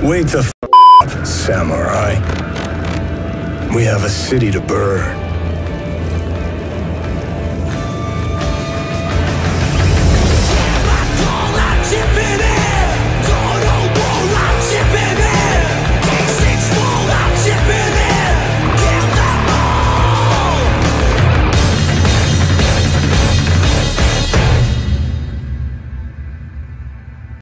Wait the f up, samurai. We have a city to burn.